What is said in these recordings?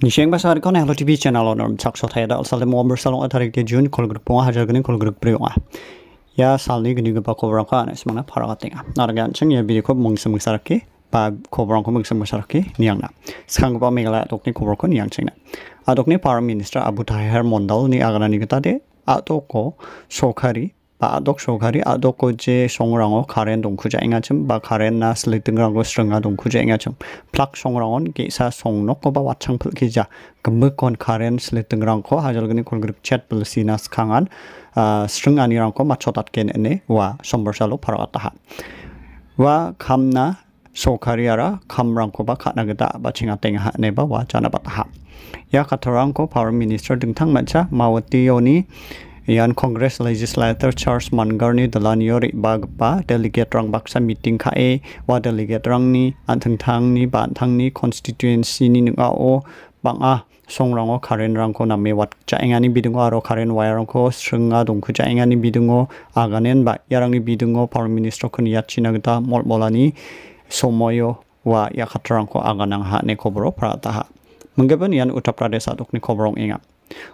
Nisheng basar kon hello TV channel on chak so thaya dal sal mo ber salong atharik de jun kol grup po hajar gani kol grup priyo ya sal ni gani pa ko ka na smana phara ka tenga. Nar gan chang ya bi ko mong sam sar ke pa ko brang ko mong sam sar ke niang na. Skang pa megala tok ni ko ko niang chang na. Adok ni par minister abu tahir mondal ni agana ni gata de ato ko sokhari ba adok sokari adok ko je songrang karen dong kuja inga chum ba karen na sliting rang go strenga dong kuja inga chum plak songrang on ge sa song nok ko ba wachang phul ki ja. Gemme kon karen sliting rang ko hajal gani kol grip chat pul sinas khangan string ani rang ko machotat ken ene wa sombar salo parata ha wa khamna sokari ara khamrang ko ba khana gada ba chinga teng ha ne ba wa chana ba ha ya khatharang ko power minister ding thang macha mawati yoni Yan Congress Legislator Charles Mangarni dalaniori bagpa delegate rang baksa meeting kha e wa delegate rang ni anthang thang ni ban thang ni constituency ni nga o banga songrang o karen rang ko namme wat cha engani bidungo aro karen wire rang ko stringa dong khu cha engani bidungo aganen ba yarang ni bidungo prime minister kun ya china gata mol molani somoyo wa ya khatrang ko aganang ha ne khobro prata ha. Menggaban yan uttar pradesh adok ni khobrong inga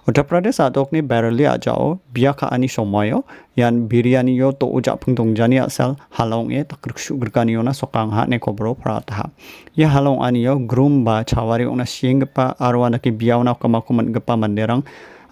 Uttar Pradesh adok ni barely ajao biaka ani somayo yan biryani yo to uja pungtong jani asal halong e takruk sugrkani yo na sokang ha ne kobro prata ya halong ani yo grum ba chawari ona sieng pa arwana ki biaw na kamakuman gapa manderang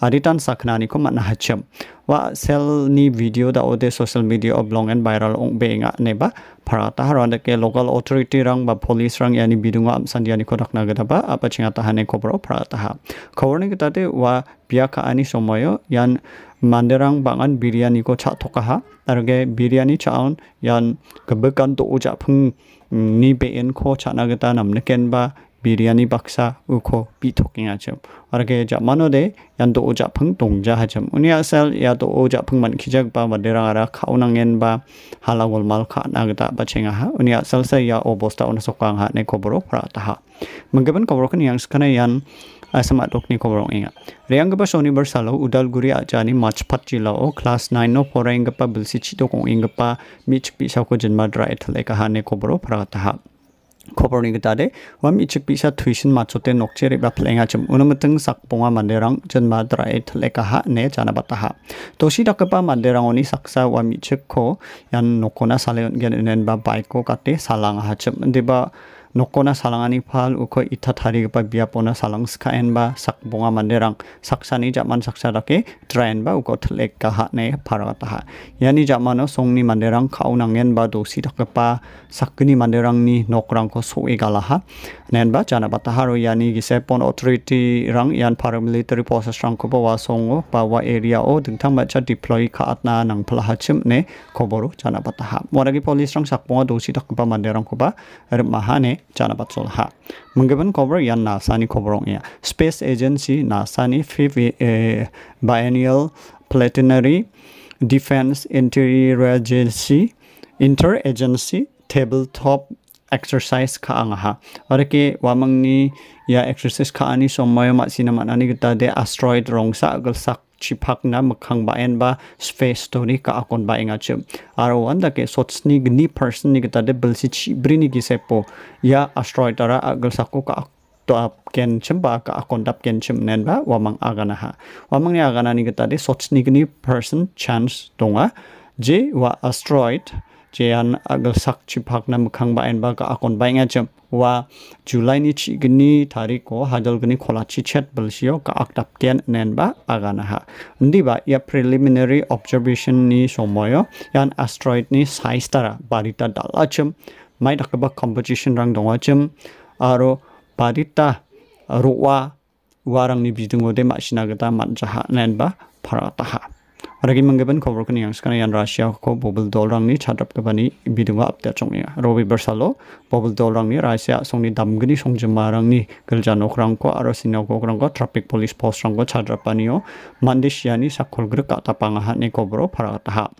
aditan saknani ko man hacham wa sel ni video da ode social media oblong and viral ong benga neba parata haranda ke local authority rang ba police rang yani bidunga am sandiani ko rakna gada ba. Apa chinga tahane ko bro parata ha khawrni kita te wa biya ka ani somoyo yan manderang bangan biryani ko cha thoka ha. Arge biryani chaun yan gabekan to uja phung ni be en ko chana gata namne ken ba biryani baksa uko bitoking acham arge ja manode yan do oja phang tongja hacham uni asal ya oja phang man khijak ba madera ara khaunangen ba halawol mal kha nagta ba chenga ha uni asal sa ya obosta on sokang ha ne kobro prata ha manggaban kobro kan yang skana yan asama dokni kobrong inga reyang ba shoni bersalo udalguri ajani machpat jila o class 9 no poreng pa bilsi chito kong inga pa mich pi sa ko jinma dra ne kobro prata ha khopor ni gata de wam i chik pisa thuisin ma chote nokche re ba phlenga chum unam tang sak ponga mande rang chen ma dra e thale ka ha ne chana bata ha to shi dak pa mande rang oni saksa wam i chik kho yan nokona sale gen nen ba bike ko kate salang ha chum de ba nokona salangani phal uko itha thari pa biapona salang ska en ba sakbonga manderang. Saksani jaman saksa dake train ba uko thlek ka ha ne pharata ha. Yani jamano songni manderang khaunangen ba dosi dakapa sakni manderang ni nokrang ko soe gala ha. Nen ba jana bata haro yani gise pon authority rang yan paramilitary forces rang ko ba songo ba wa area o dingthang ba cha deploy kha atna nang phla ha chim ne koboru jana bata ha. Waragi police rang sakbonga dosi dakapa manderang ko ba er jana batsol ha menggaban cover yan NASA ni coverong ya. Space agency NASA ni fifth uh, biennial planetary defense interagency interagency tabletop exercise ka ang ha ore ke wamang ni ya exercise ka ani somay ma sinama ani kita de asteroid rong sa sak chipak na makhang ba en ba space story ka akon ba inga chum aro anda ke sotsni gni person ni kita de belsi chi brini ki sepo ya asteroid ara agal sakko ka to ap ken chim ba ka akon dap ken chim nen ba wamang agana ha. Wamang ni agana ni kita de sotsni gni person chance donga je wa asteroid je an agal sak chipak na makhang ba en ba ka akon ba inga chum wa July ni chi gni tarik ko hajal gni khola chi chet belshio ka aktap ken nen ba agana ha. Ndi ba ya preliminary observation ni somoyo yan asteroid ni size tara barita dalachim mai dakaba competition rang dongachim aro barita ruwa warang ni bidungo de ma sinagata manjaha nen ba parata ha Ragi menggaban khobor kini yang sekarang yang Rusia ko bobel dolrang ni chadap ke bani bidunga update ya. Robi bersalo bobel dolrang ni Rusia song ni dam gini song jemarang ni gelja nokrang ko aro sinau ko krang ko traffic police post rang ko chadap bani yo mandis yani sakol grek ka tapangahat ni kobro para taha.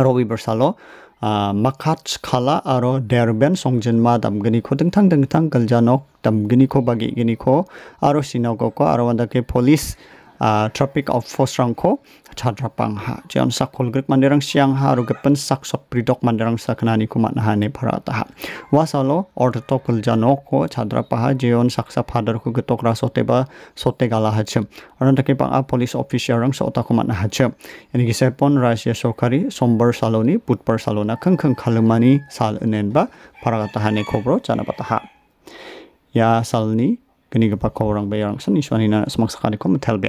Robi bersalo makat kala aro derben songjen ma dam gini ko dengtang dengtang gelja nok dam gini ko bagi gini ko aro sinau ko ko aro wanda ke police uh, traffic of force rangko chadrapang ha. Jan sakol grik manderang siang ha ro gepen sak sok pridok manderang saknani kumat na ne parata ha. Wasalo order tokul janoko chadrapa ha jeon saksa father ku getok rasote ba sote gala ha chem. Aron take pang a police officer rang so ta kumat na ha chem yani gisepon rasia sokari sombar saloni putpar salona khang khang khalumani sal enen ba parata ha ne kobro jana pata ha. Ya salni gani gapa ko orang bayang sani swani na semak sakali ko metel